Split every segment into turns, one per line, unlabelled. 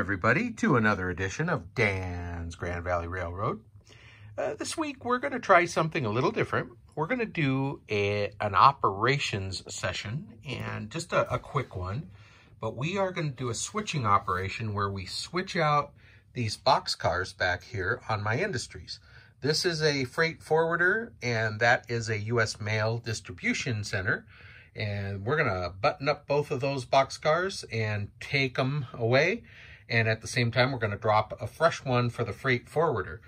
Everybody to another edition of Dan's Grand Valley Railroad. Uh, this week we're going to try something a little different. We're going to do a, an operations session and just a, a quick one. But we are going to do a switching operation where we switch out these box cars back here on my industries. This is a freight forwarder and that is a U.S. mail distribution center. And we're going to button up both of those box cars and take them away. And at the same time, we're going to drop a fresh one for the freight forwarder.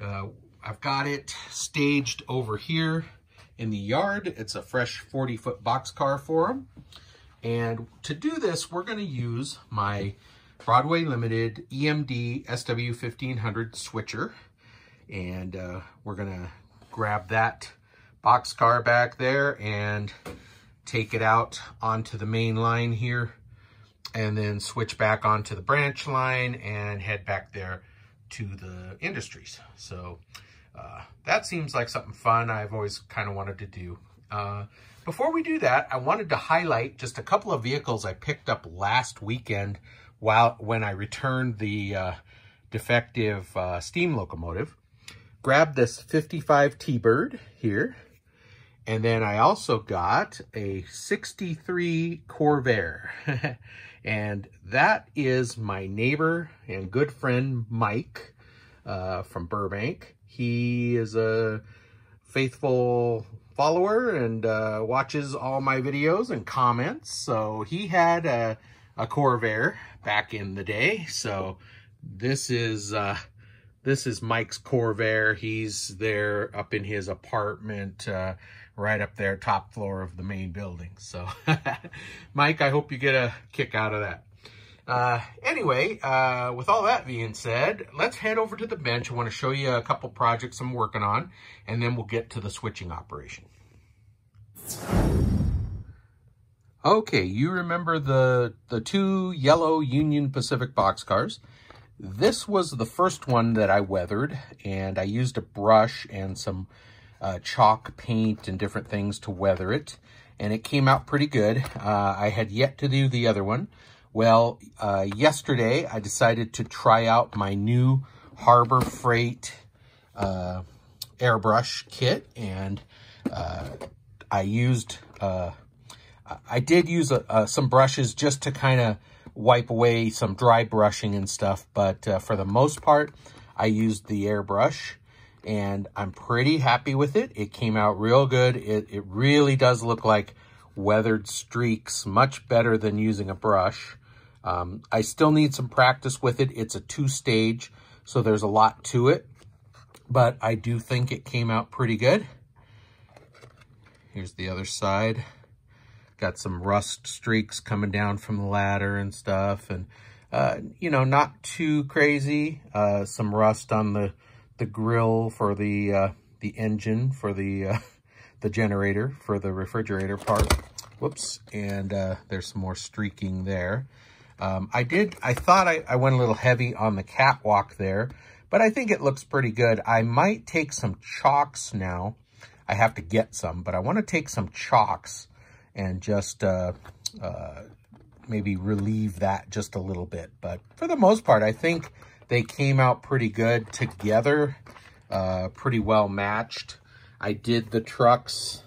Uh, I've got it staged over here in the yard. It's a fresh 40-foot box car for them. And to do this, we're going to use my Broadway Limited EMD SW1500 switcher. And uh, we're going to grab that box car back there and take it out onto the main line here and then switch back onto the branch line and head back there to the industries. So uh, that seems like something fun I've always kind of wanted to do. Uh, before we do that, I wanted to highlight just a couple of vehicles I picked up last weekend while when I returned the uh, defective uh, steam locomotive. Grabbed this 55 T-Bird here. And then I also got a 63 Corvair. and that is my neighbor and good friend, Mike, uh, from Burbank. He is a faithful follower and uh, watches all my videos and comments. So he had a, a Corvair back in the day. So this is... Uh, this is Mike's Corvair. He's there up in his apartment, uh, right up there, top floor of the main building. So, Mike, I hope you get a kick out of that. Uh, anyway, uh, with all that being said, let's head over to the bench. I want to show you a couple projects I'm working on, and then we'll get to the switching operation. Okay, you remember the, the two yellow Union Pacific boxcars. This was the first one that I weathered, and I used a brush and some uh, chalk paint and different things to weather it, and it came out pretty good. Uh, I had yet to do the other one. Well, uh, yesterday I decided to try out my new Harbor Freight uh, airbrush kit, and uh, I used, uh, I did use some brushes just to kind of wipe away some dry brushing and stuff. But for the most part, I used the airbrush and I'm pretty happy with it. It came out real good. It, it really does look like weathered streaks, much better than using a brush. Um, I still need some practice with it. It's a two-stage, so there's a lot to it. But I do think it came out pretty good. Here's the other side. Got some rust streaks coming down from the ladder and stuff. And, uh, you know, not too crazy. Uh, some rust on the, the grill for the, uh, the engine for the, uh, the generator for the refrigerator part. Whoops. And uh, there's some more streaking there. Um, I did, I thought I, I went a little heavy on the catwalk there, but I think it looks pretty good. I might take some chalks now. I have to get some, but I want to take some chalks and just uh, uh, maybe relieve that just a little bit. But for the most part, I think they came out pretty good together, uh, pretty well matched. I did the trucks,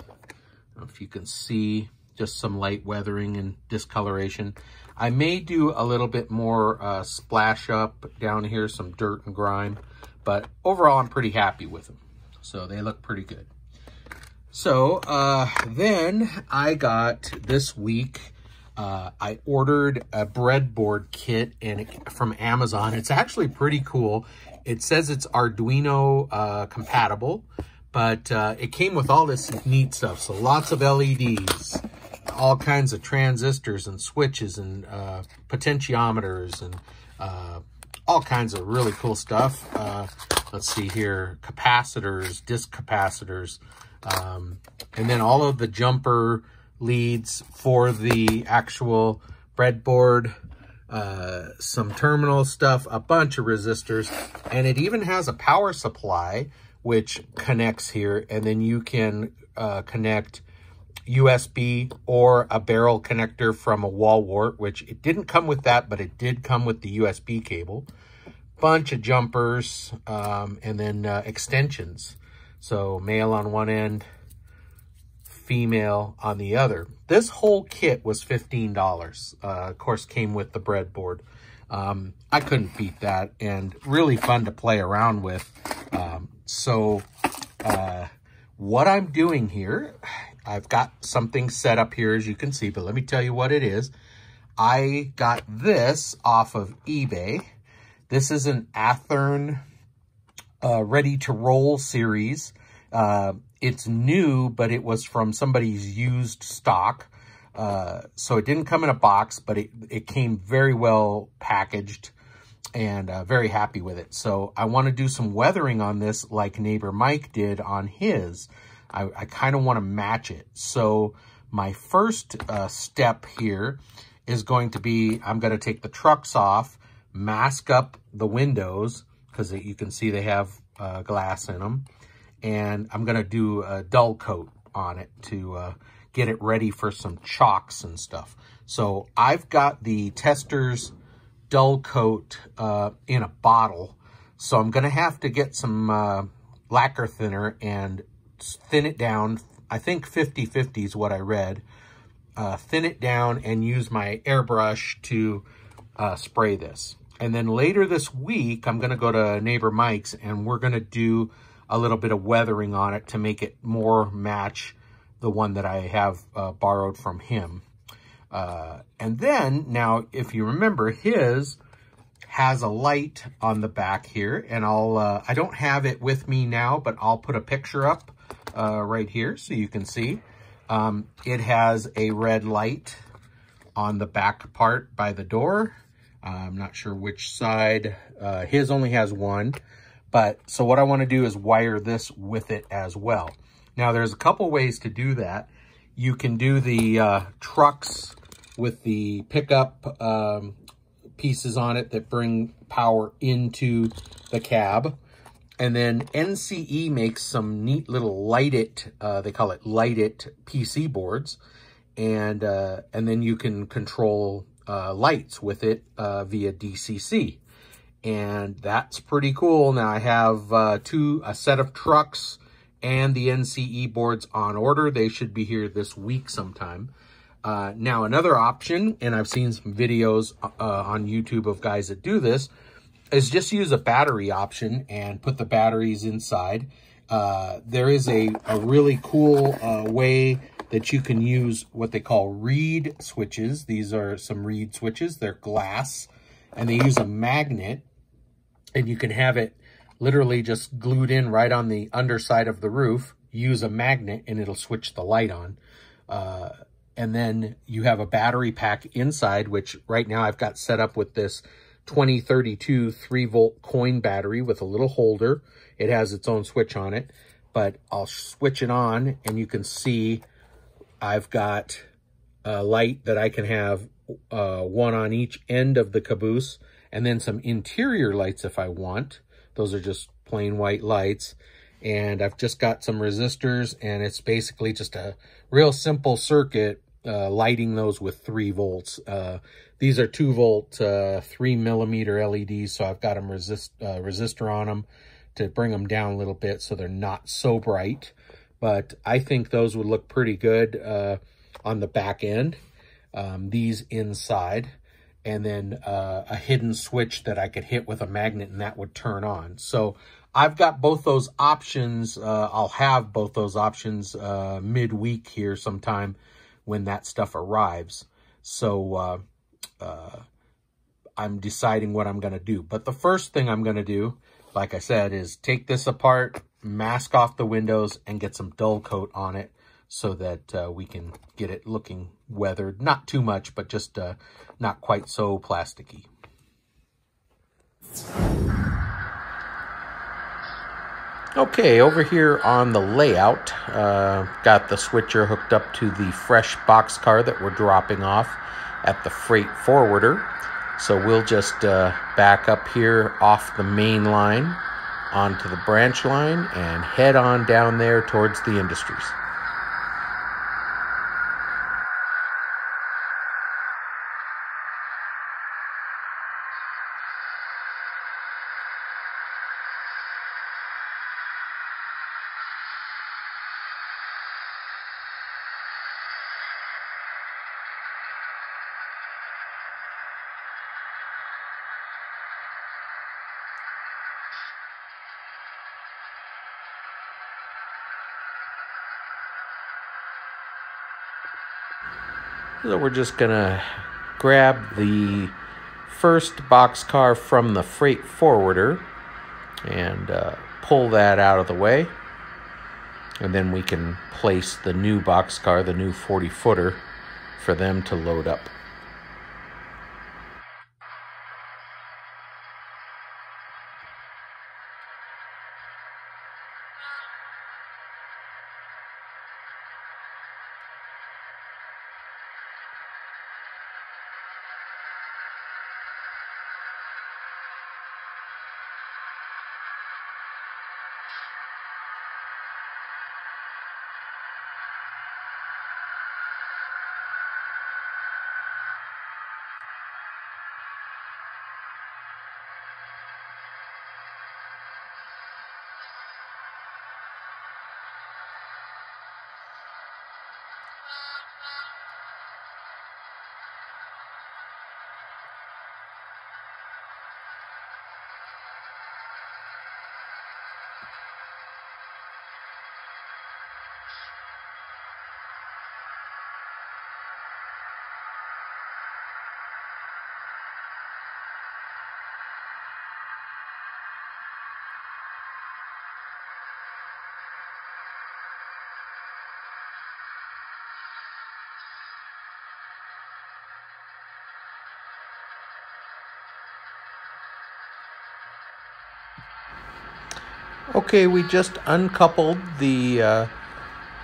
if you can see, just some light weathering and discoloration. I may do a little bit more uh, splash up down here, some dirt and grime, but overall I'm pretty happy with them. So they look pretty good. So uh, then I got this week, uh, I ordered a breadboard kit and it, from Amazon. It's actually pretty cool. It says it's Arduino uh, compatible, but uh, it came with all this neat stuff. So lots of LEDs, all kinds of transistors and switches and uh, potentiometers and uh, all kinds of really cool stuff. let's see here, capacitors, disc capacitors, um, and then all of the jumper leads for the actual breadboard, uh, some terminal stuff, a bunch of resistors, and it even has a power supply which connects here, and then you can uh, connect USB or a barrel connector from a wall wart, which it didn't come with that, but it did come with the USB cable. Bunch of jumpers um, and then uh, extensions. So male on one end, female on the other. This whole kit was $15. Uh, of course, came with the breadboard. Um, I couldn't beat that and really fun to play around with. Um, so uh, what I'm doing here, I've got something set up here as you can see, but let me tell you what it is. I got this off of eBay. This is an Athearn uh, Ready to Roll series. Uh, it's new, but it was from somebody's used stock. Uh, so it didn't come in a box, but it, it came very well packaged and uh, very happy with it. So I want to do some weathering on this like neighbor Mike did on his. I, I kind of want to match it. So my first uh, step here is going to be, I'm going to take the trucks off, mask up the windows, because you can see they have uh, glass in them. And I'm going to do a dull coat on it to uh, get it ready for some chalks and stuff. So I've got the Testors dull coat uh, in a bottle. So I'm going to have to get some uh, lacquer thinner and thin it down. I think 50-50 is what I read. Uh, thin it down and use my airbrush to uh, spray this. And then later this week, I'm going to go to Neighbor Mike's and we're going to do a little bit of weathering on it to make it more match the one that I have uh, borrowed from him. Uh, and then, now, if you remember, his has a light on the back here, and I'll, uh, I don't have it with me now, but I'll put a picture up uh, right here so you can see. Um, it has a red light on the back part by the door. I'm not sure which side. Uh, his only has one. But so what I want to do is wire this with it as well. Now, there's a couple ways to do that. You can do the uh, trucks with the pickup um, pieces on it that bring power into the cab. And then NCE makes some neat little light-it, uh, they call it light-it PC boards. And, uh, and then you can control uh, lights with it uh, via DCC. And that's pretty cool. Now I have uh, two, a set of trucks and the NCE boards on order. They should be here this week sometime. Uh, now, another option, and I've seen some videos uh, on YouTube of guys that do this, is just use a battery option and put the batteries inside. Uh, there is a, a really cool uh, way that you can use what they call reed switches. These are some reed switches. They're glass, and they use a magnet, and you can have it literally just glued in right on the underside of the roof, use a magnet and it'll switch the light on. Uh, and then you have a battery pack inside, which right now I've got set up with this 2032 3 volt coin battery with a little holder. It has its own switch on it, but I'll switch it on and you can see I've got a light that I can have uh, one on each end of the caboose and then some interior lights if I want. Those are just plain white lights. And I've just got some resistors and it's basically just a real simple circuit uh, lighting those with three volts. Uh, these are two volt, uh, three millimeter LEDs. So I've got them resist, uh, resistor on them to bring them down a little bit so they're not so bright. But I think those would look pretty good uh, on the back end. Um, these inside and then uh, a hidden switch that I could hit with a magnet and that would turn on. So I've got both those options. Uh, I'll have both those options uh, midweek here sometime when that stuff arrives. So uh, uh, I'm deciding what I'm going to do. But the first thing I'm going to do, like I said, is take this apart, mask off the windows, and get some dull coat on it so that uh, we can get it looking weathered. Not too much, but just uh, not quite so plasticky. Okay, over here on the layout, uh, got the switcher hooked up to the fresh boxcar that we're dropping off at the freight forwarder. So we'll just uh, back up here off the main line onto the branch line and head on down there towards the industries. We're just gonna grab the first boxcar from the freight forwarder and uh, pull that out of the way. And then we can place the new boxcar, the new 40 footer, for them to load up. Okay, we just uncoupled the uh,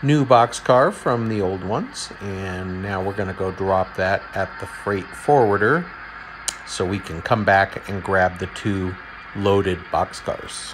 new boxcar from the old ones, and now we're going to go drop that at the freight forwarder so we can come back and grab the two loaded boxcars.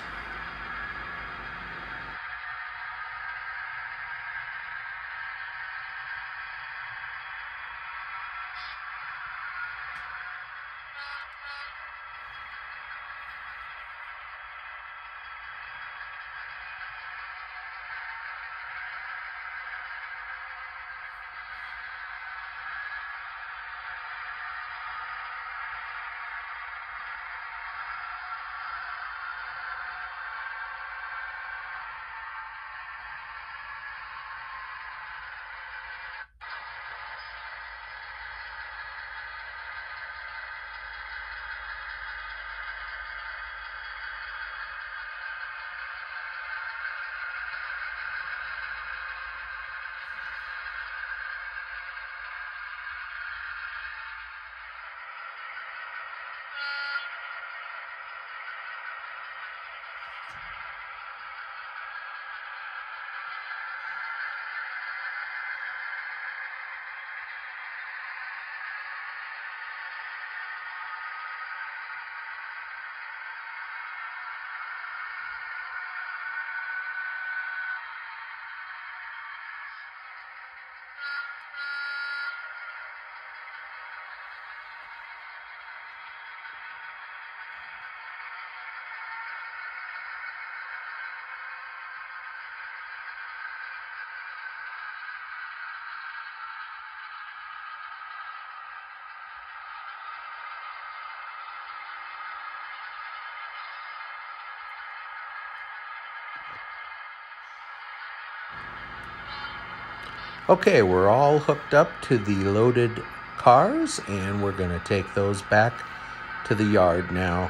Okay, we're all hooked up to the loaded cars and we're going to take those back to the yard now.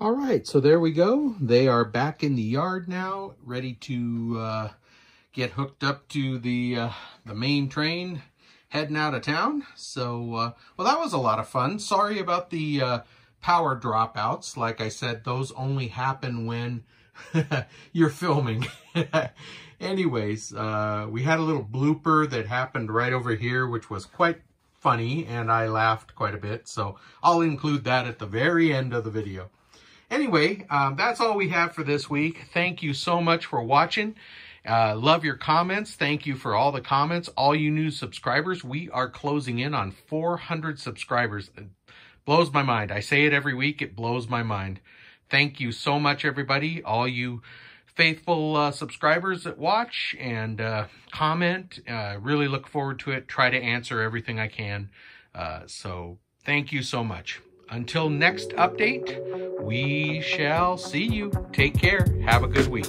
All right, so there we go. They are back in the yard now, ready to uh, get hooked up to the uh, the main train heading out of town. So, uh, well, that was a lot of fun. Sorry about the uh, power dropouts. Like I said, those only happen when you're filming. Anyways, uh, we had a little blooper that happened right over here, which was quite funny, and I laughed quite a bit. So I'll include that at the very end of the video. Anyway, um, that's all we have for this week. Thank you so much for watching. Uh, love your comments. Thank you for all the comments. All you new subscribers, we are closing in on 400 subscribers. It blows my mind. I say it every week. It blows my mind. Thank you so much, everybody. All you faithful uh, subscribers that watch and uh, comment. Uh, really look forward to it. Try to answer everything I can. Uh, so thank you so much. Until next update, we shall see you. Take care. Have a good week.